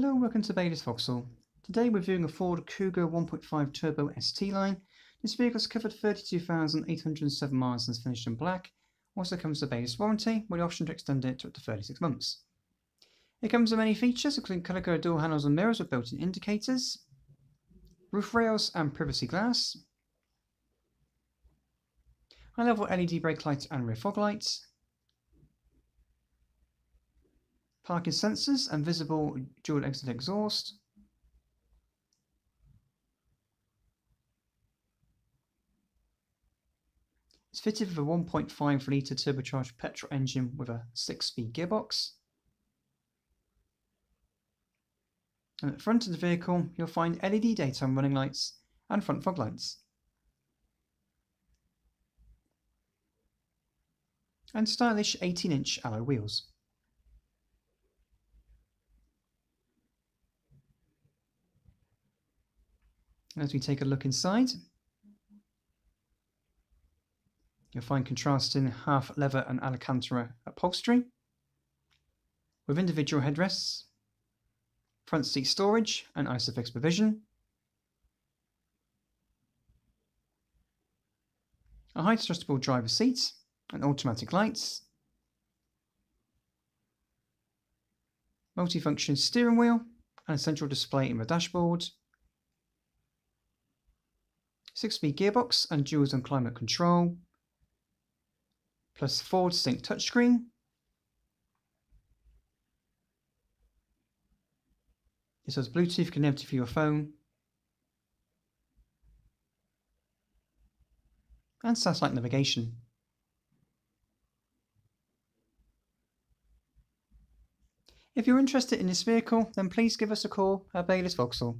welcome to Baylis Vauxhall. Today we're viewing a Ford Kuga 1.5 Turbo ST line. This vehicle's covered 32,807 miles and is finished in black. Also comes with a Baylis warranty with the option to extend it to up to 36 months. It comes with many features including colour door handles and mirrors with built-in indicators, roof rails and privacy glass, high level LED brake lights and rear fog lights, parking sensors and visible dual exit exhaust. It's fitted with a 1.5 litre turbocharged petrol engine with a 6-speed gearbox. And at the front of the vehicle, you'll find LED daytime running lights and front fog lights. And stylish 18-inch alloy wheels. As we take a look inside, you'll find contrasting half leather and Alcantara upholstery with individual headrests, front seat storage and ISOFIX provision, a height adjustable driver seat and automatic lights, multifunction steering wheel and a central display in the dashboard, 6-speed gearbox and dual zone climate control, plus Ford Sync touchscreen, It has Bluetooth connectivity for your phone and satellite navigation. If you're interested in this vehicle, then please give us a call at Baylis Vauxhall.